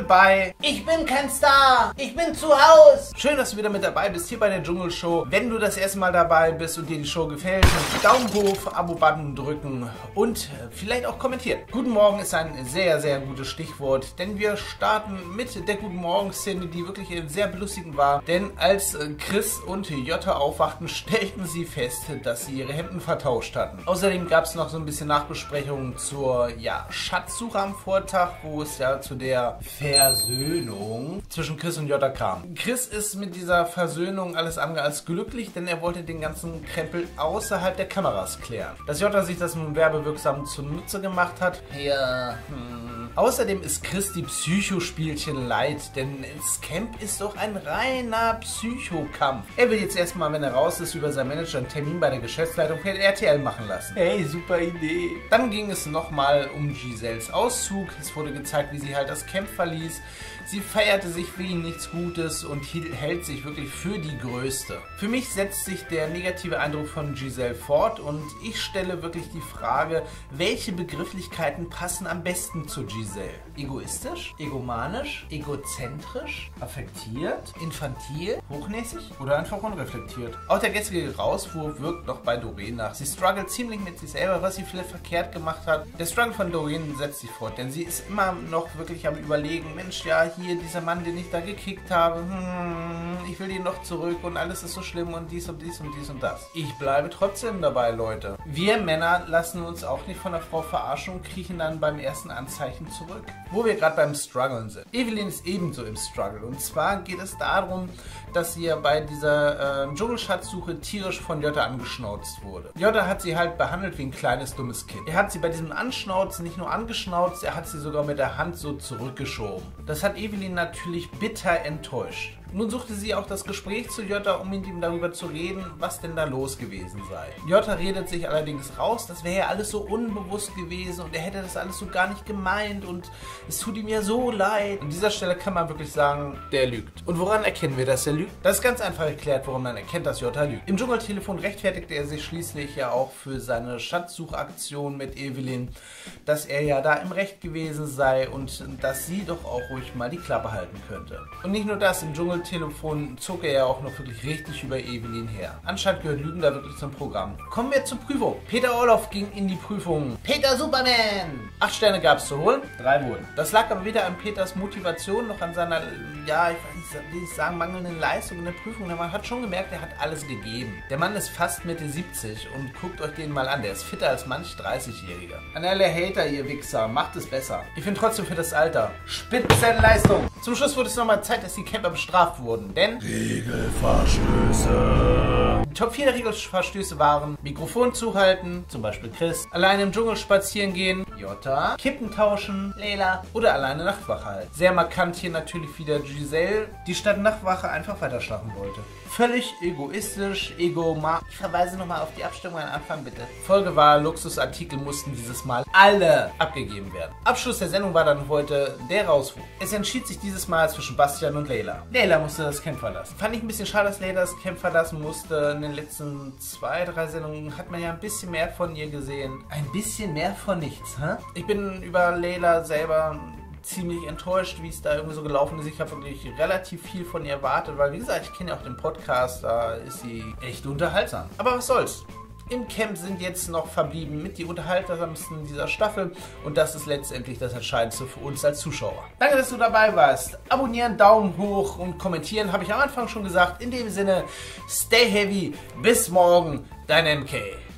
Dschungel bei Ich bin kein Star, ich bin zu Haus. Schön, dass du wieder mit dabei bist hier bei der Dschungelshow. Wenn du das erste Mal dabei bist und dir die Show gefällt, Daumen hoch, Abo-Button drücken und vielleicht auch kommentieren. Guten Morgen ist ein sehr, sehr gutes Stichwort, denn wir starten mit der Guten Morgen-Szene, die wirklich sehr belustigend war. Denn als Chris und Jota aufwachten, stellten sie fest, dass sie ihre Hemden vertauscht hatten. Außerdem gab es noch so ein bisschen Nachbesprechungen zur ja, Schatzsuche am Vortag, wo es ja zu der Versöhnung zwischen Chris und Jota kam. Chris ist mit dieser Versöhnung alles andere als glücklich, denn er wollte den ganzen Krempel außerhalb der Kameras klären. Dass Jota sich das nun werbewirksam zunutze gemacht hat, ja, hm, Außerdem ist Chris die Psychospielchen leid, denn das Camp ist doch ein reiner Psychokampf. Er will jetzt erstmal, wenn er raus ist, über seinen Manager einen Termin bei der Geschäftsleitung für RTL machen lassen. Hey, super Idee. Dann ging es nochmal um Giselles Auszug. Es wurde gezeigt, wie sie halt das Camp verließ. Sie feierte sich ihn nichts Gutes und hält sich wirklich für die Größte. Für mich setzt sich der negative Eindruck von Giselle fort und ich stelle wirklich die Frage, welche Begrifflichkeiten passen am besten zu Giselle? Egoistisch? Egomanisch? Egozentrisch? Affektiert? Infantil? Hochnäsig? Oder einfach unreflektiert? Auch der gestrige Rauswurf wirkt noch bei Doreen nach. Sie struggelt ziemlich mit sich selber, was sie vielleicht verkehrt gemacht hat. Der Struggle von Doreen setzt sich fort, denn sie ist immer noch wirklich am überlegen, Mensch, ja, hier dieser Mann, den ich da gekickt habe, hm, ich will ihn noch zurück und alles ist so schlimm und dies und dies und dies und das. Ich bleibe trotzdem dabei, Leute. Wir Männer lassen uns auch nicht von der Frau verarschen und kriechen dann beim ersten Anzeichen zurück. Wo wir gerade beim Struggeln sind. Evelyn ist ebenso im Struggle und zwar geht es darum, dass sie ja bei dieser äh, Dschungelschatzsuche tierisch von Jota angeschnauzt wurde. Jota hat sie halt behandelt wie ein kleines dummes Kind. Er hat sie bei diesem Anschnauzen nicht nur angeschnauzt, er hat sie sogar mit der Hand so zurückgeschoben. Das hat Evelyn natürlich bitter enttäuscht. Nun suchte sie auch das Gespräch zu Jota, um mit ihm darüber zu reden, was denn da los gewesen sei. Jota redet sich allerdings raus, das wäre ja alles so unbewusst gewesen und er hätte das alles so gar nicht gemeint und es tut ihm ja so leid. An dieser Stelle kann man wirklich sagen, der lügt. Und woran erkennen wir, dass er lügt? Das ist ganz einfach erklärt, woran man erkennt, dass Jota lügt. Im Dschungeltelefon rechtfertigte er sich schließlich ja auch für seine Schatzsuchaktion mit Evelyn, dass er ja da im Recht gewesen sei und dass sie doch auch ruhig mal die Klappe halten könnte. Und nicht nur das, im Dschungel Telefon zog er ja auch noch wirklich richtig über Evelyn her. Anscheinend gehört Lügen da wirklich zum Programm. Kommen wir zur Prüfung. Peter Orloff ging in die Prüfung. Peter Superman! Acht Sterne gab es zu holen, drei wurden. Das lag aber weder an Peters Motivation noch an seiner, ja, ich weiß nicht, wie ich sagen, mangelnden Leistung in der Prüfung. Man hat schon gemerkt, er hat alles gegeben. Der Mann ist fast Mitte 70 und guckt euch den mal an. Der ist fitter als manch 30-Jähriger. An alle Hater, ihr Wichser, macht es besser. Ich finde trotzdem für das Alter Spitzenleistung. Zum Schluss wurde es nochmal Zeit, dass die Camper bestraft wurden, denn Regelverstöße. Die Top 4 der Regelverstöße waren Mikrofon zuhalten, zum Beispiel Chris, alleine im Dschungel spazieren gehen, Jota, Kippen tauschen, Leila oder alleine Nachtwache halten. Sehr markant hier natürlich wieder Giselle, die statt Nachtwache einfach weiter schlafen wollte. Völlig egoistisch, egoma. Ich verweise nochmal auf die Abstimmung am Anfang, bitte. Folge war, Luxusartikel mussten dieses Mal alle abgegeben werden. Abschluss der Sendung war dann heute der Rauswurf. Es entschied sich dieses Mal zwischen Bastian und Leila. Leila musste das Camp verlassen. Fand ich ein bisschen schade, dass Leila das Camp verlassen musste. In den letzten zwei, drei Sendungen hat man ja ein bisschen mehr von ihr gesehen. Ein bisschen mehr von nichts, hä? Ich bin über Leila selber ziemlich enttäuscht, wie es da irgendwie so gelaufen ist. Ich habe wirklich relativ viel von ihr erwartet, weil wie gesagt, ich kenne ja auch den Podcast, da ist sie echt unterhaltsam. Aber was soll's. Im Camp sind jetzt noch verblieben mit die unterhaltsamsten dieser Staffel und das ist letztendlich das Entscheidendste für uns als Zuschauer. Danke, dass du dabei warst. Abonnieren, Daumen hoch und kommentieren habe ich am Anfang schon gesagt. In dem Sinne, stay heavy. Bis morgen, dein MK.